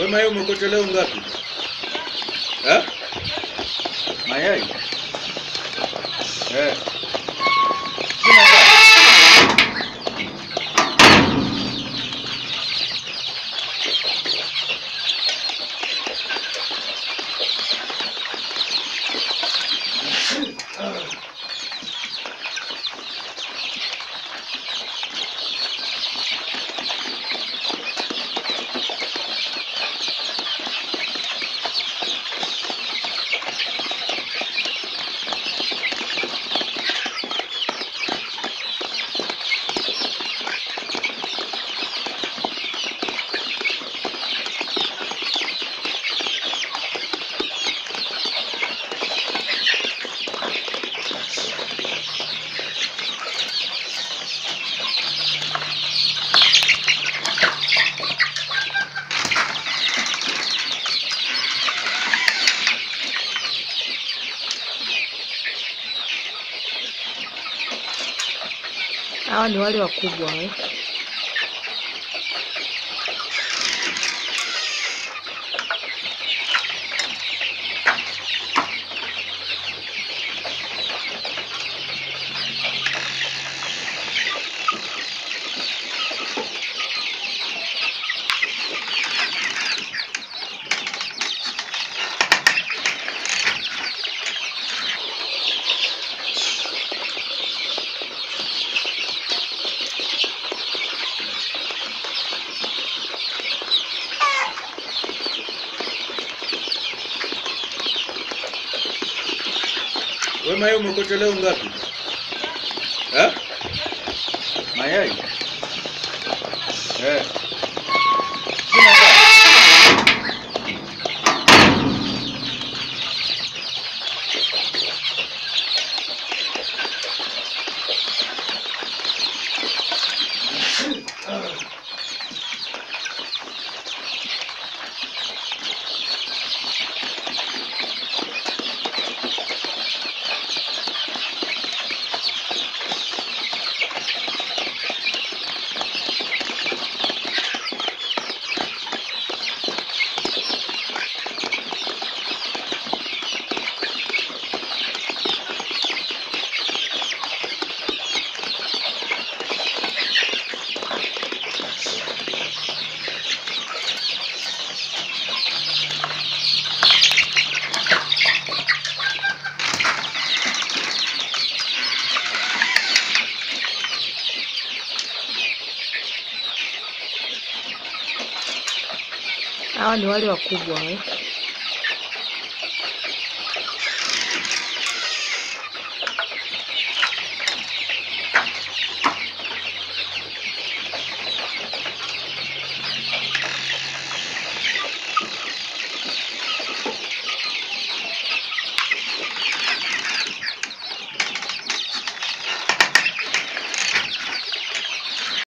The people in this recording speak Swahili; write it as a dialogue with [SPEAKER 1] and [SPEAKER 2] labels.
[SPEAKER 1] Wewe yeye umekota leo ngapi? Eh? Mayai? Eh. Sina ngapi?
[SPEAKER 2] Hawa ni wale wakubwa eh?
[SPEAKER 1] Wewe mayai umekota leo ngapi? Eh? Mayai? Eh.
[SPEAKER 2] Hawa ni wale wakubwa eh?